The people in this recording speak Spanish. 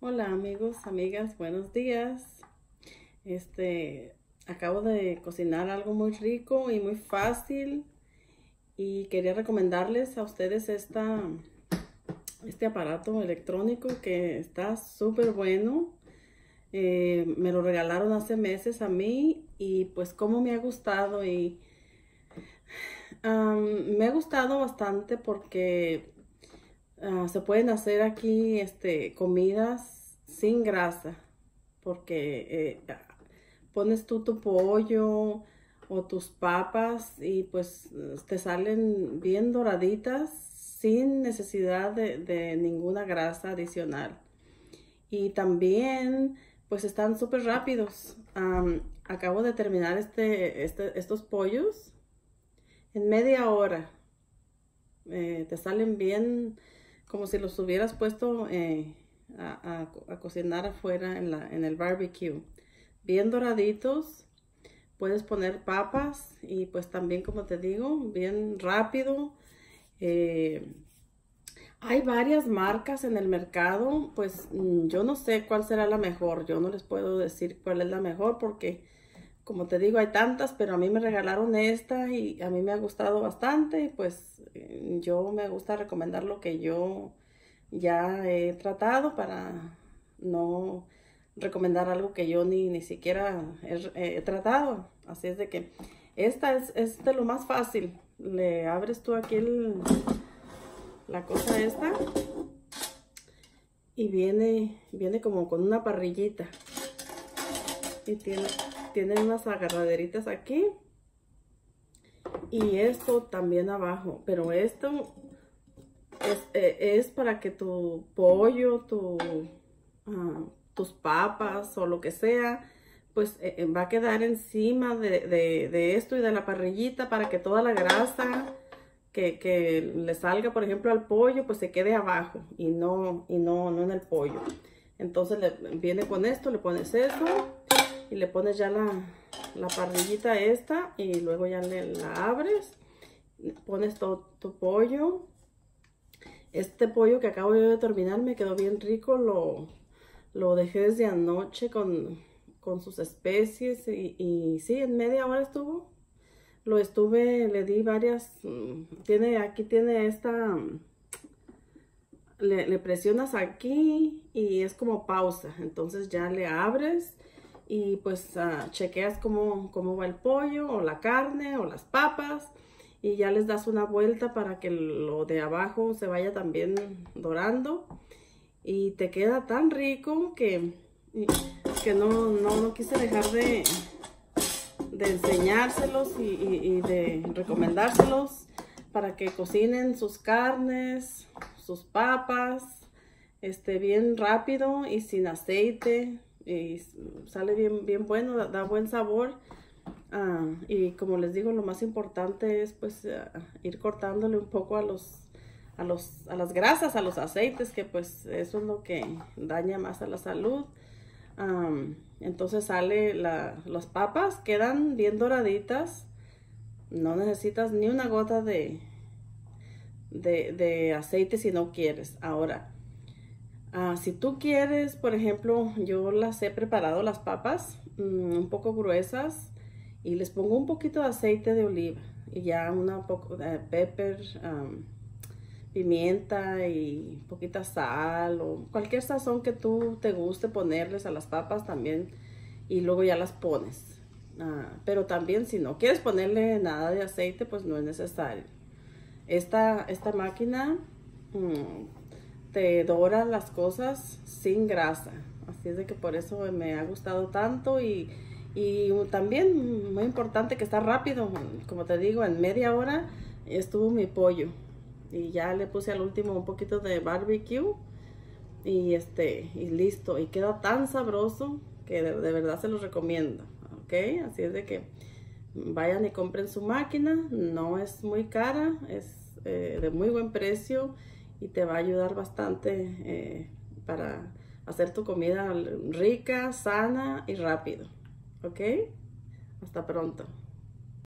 Hola amigos, amigas, buenos días. Este, acabo de cocinar algo muy rico y muy fácil y quería recomendarles a ustedes esta, este aparato electrónico que está súper bueno. Eh, me lo regalaron hace meses a mí y pues como me ha gustado y me ha gustado bastante porque Ah, se pueden hacer aquí este, comidas sin grasa, porque eh, pones tú tu pollo o tus papas y pues te salen bien doraditas sin necesidad de, ninguna grasa adicional. Y también pues están súper rápidos. acabo de terminar este, este, estos pollos en media hora. Eh, te salen bien como si los hubieras puesto eh, a, cocinar afuera en, la, en el barbecue. Bien doraditos. Puedes poner papas y pues también como te digo, bien rápido. Eh, hay varias marcas en el mercado, pues mm, yo no sé cuál será la mejor. Yo no les puedo decir cuál es la mejor porque como te digo, hay tantas, pero a mí me regalaron esta y a mí me ha gustado bastante. Pues eh, yo me gusta recomendar lo que yo ya he tratado para no recomendar algo que yo ni, ni siquiera he, tratado. Así es de que esta es, de lo más fácil. Le abres tú aquí la cosa esta y viene, viene como con una parrillita. Y tiene tienen unas agarraderitas aquí. Y esto también abajo. Pero esto es, eh, para que tu pollo, tu, ah, tus papas o lo que sea, pues eh, eh, va a quedar encima de, esto y de la parrillita para que toda la grasa que, le salga, por ejemplo, al pollo, pues se quede abajo y no, y no, no en el pollo. Entonces le, viene con esto, le pones eso y le pones ya la, parrillita esta y luego ya le, la abres, pones todo tu pollo. Este pollo que acabo de terminar me quedó bien rico, lo, lo dejé desde anoche con, sus especies y, y sí, en media hora estuvo. Lo estuve, le di varias, mm, tiene, aquí tiene esta, le, presionas aquí y es como pausa. Entonces ya le abres y pues uh, chequeas cómo, cómo va el pollo o la carne o las papas y ya les das una vuelta para que lo de abajo se vaya también dorando. Y te queda tan rico que, que no, no, quise dejar de, de enseñárselos y, de recomendárselos para que cocinen sus carnes, sus papas, este, bien rápido y sin aceite y sale bien, bien bueno, da, buen sabor. Ah, y como les digo, lo más importante es pues ah, ir cortándole un poco a los, a los, a las grasas, a los aceites, que pues eso es lo que daña más a la salud. entonces sale la, las papas, quedan bien doraditas. No necesitas ni una gota de, de, de aceite si no quieres. Ahora, Ah, si tú quieres, por ejemplo, yo las he preparado las papas mm, un poco gruesas y les pongo un poquito de aceite de oliva y ya una poco de pepper, pimienta y poquita sal o cualquier sazón que tú te guste ponerles a las papas también y luego ya las pones. Ah, pero también si no quieres ponerle nada de aceite, pues no es necesario. Esta, esta máquina mm, te dora las cosas sin grasa. Así es de que por eso me ha gustado tanto y, también muy importante que está rápido. Como te digo, en media hora estuvo mi pollo y ya le puse al último un poquito de barbecue y este y listo y queda tan sabroso que de, verdad se los recomiendo. ¿Ok? Así es de que vayan y compren su máquina. No es muy cara, es eh, de muy buen precio y te va a ayudar bastante eh, para hacer tu comida rica, sana y rápido. ¿Ok? Hasta pronto.